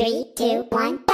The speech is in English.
Three, two, one.